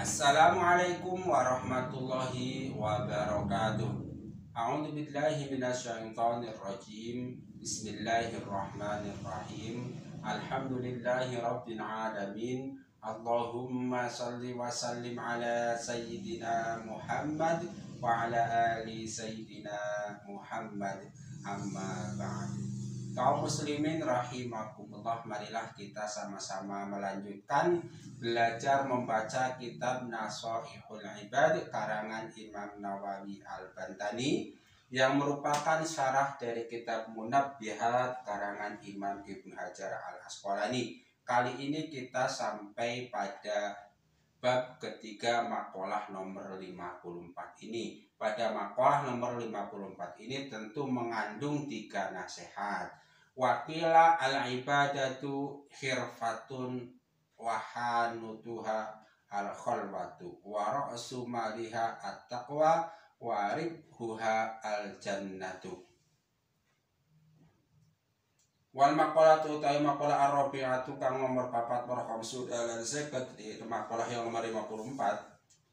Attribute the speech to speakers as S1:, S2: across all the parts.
S1: Assalamualaikum warahmatullahi wabarakatuh. A'udzu billahi minasyaitonir rajim. Bismillahirrahmanirrahim. Alhamdulillahi rabbil alamin. Allahumma salli wa sallim ala sayyidina Muhammad wa ala ali sayyidina Muhammad. Amma ba'du. Kaum muslimin rahimakumullah Marilah kita sama-sama melanjutkan Belajar membaca kitab Nasoihul Ibad Karangan Imam Nawawi Al-Bantani Yang merupakan syarah dari kitab Munabbihat Karangan Imam Ibn Hajar Al-Asqalani. Kali ini kita sampai pada bab ketiga makalah nomor 54 ini pada makalah nomor 54 ini tentu mengandung tiga nasihat. Wakila al-ibadatu khirfatun wahanutuha al-khalwatu wa ra'su maliha at-taqwa wa ribhuha al-jannatu. Wal maqalatu utai maqalah ar-rabi'atu kang nomor 4 marham sud al-zakat di maqalah yang nomor 54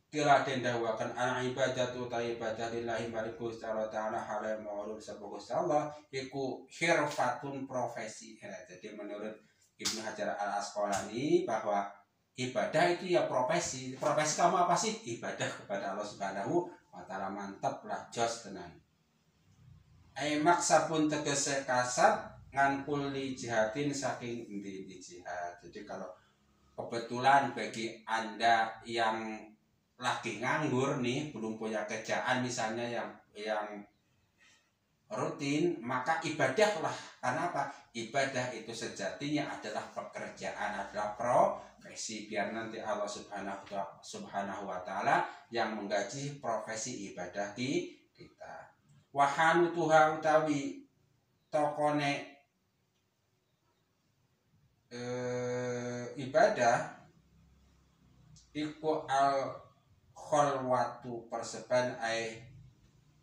S1: kila den dawakan ana ibadatu ta ibadah lillahi maring Gusti Allah taala halal ma'ruf sapa Gusti Allah iku khirfatun profesi. Ya, jadi menurut Ibnu Hajar Al Asqalani bahwa ibadah itu ya profesi. Profesi kamu apa sih? Ibadah kepada Allah Subhanahu wa taala. Mantap lah jos tenan. Ai maksapun tegese kasab ngan kulli jihadin saking endi jihad? Jadi kalau kebetulan bagi anda yang lagi nganggur nih belum punya kerjaan misalnya yang yang rutin maka ibadahlah karena apa? Ibadah itu sejatinya adalah pekerjaan adalah profesi. Biar nanti Allah subhanahu subhanahu wa taala yang menggaji profesi ibadah di kita. Wahanu tuha utawi tokone e, ibadah iku al kholwatu perseban ai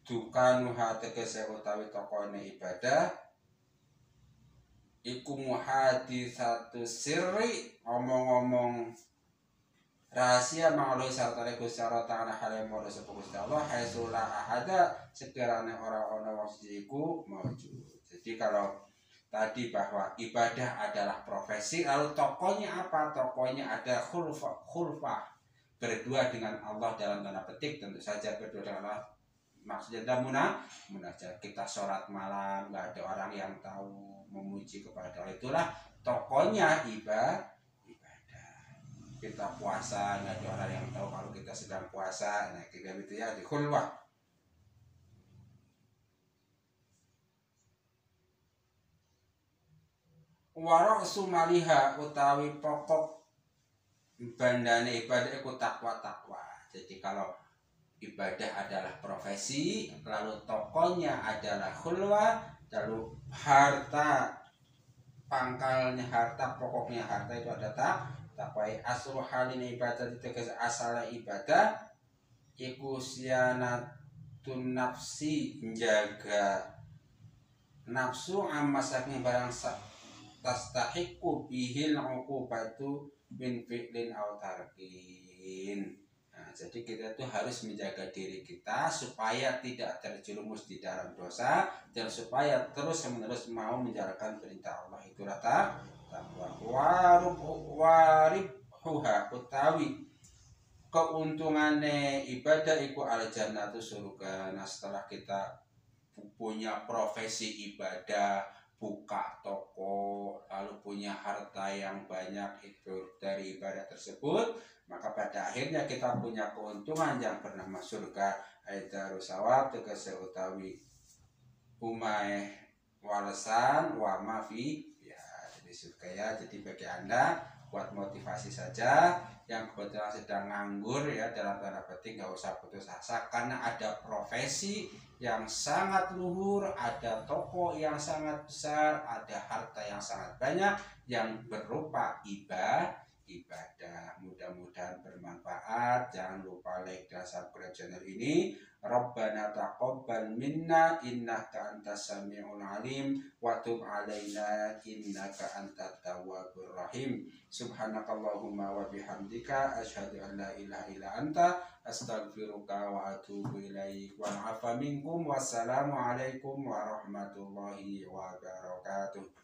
S1: dukanu tegese utawi tokone ibadah iku satu sirri omong-omong rahasia mengalui sartane Gusti Allah Ta'ala hal yang mau sapa Gusti Allah haitsula ahada sekiranya orang-orang wong iku. Jadi kalau tadi bahwa ibadah adalah profesi lalu tokonya apa? Tokonya ada khulfa khulfa. Berdua dengan Allah dalam tanda petik tentu saja berdua dengan Allah maksudnya dan munah munajat. Kita sholat malam nggak ada orang yang tahu memuji kepada Allah. Itulah tokonya ibadah. Kita puasa nggak ada orang yang tahu kalau kita sedang puasa nah kita gitu ya di khulwah warok sumaliha utawi pokok bandane ibadah itu takwa takwa jadi kalau ibadah adalah profesi lalu tokonya adalah khulwa lalu harta pangkalnya harta pokoknya harta itu ada tak takwa. Asal halin ibadah itu asal ibadah iku sianatun nafsi menjaga nafsu amma saking barang tastahiku bihil uqubatu min fi'lin aw tarkin. Nah, jadi kita tuh harus menjaga diri kita supaya tidak terjerumus di dalam dosa dan supaya terus menerus mau menjalankan perintah Allah. Itu rata takwa warub warib huha utawi keuntungannya ibadah iku al jannatu surga. Nah setelah kita punya profesi ibadah buka toko lalu punya harta yang banyak itu dari ibadah tersebut maka pada akhirnya kita punya keuntungan yang bernama surga. Aidarusawab tegese utawi umai walesan wa mafi. Ya jadi surga ya jadi bagi anda buat motivasi saja yang kebetulan sedang nganggur ya dalam tanda petik nggak usah putus asa karena ada profesi yang sangat luhur, ada toko yang sangat besar, ada harta yang sangat banyak yang berupa ibadah, ibadah. Mudah-mudahan bermanfaat. Jangan lupa like dan subscribe channel ini. Rabbana taqabbal minna innaka antas samiul alim wa tub alaina innaka antat tawwabur rahim. Subhanakallahumma wa bihamdika asyhadu an la ilaha illa anta astaghfiruka wa atubu ilaik. Wa afa minkum wassalamu alaikum warahmatullahi wabarakatuh.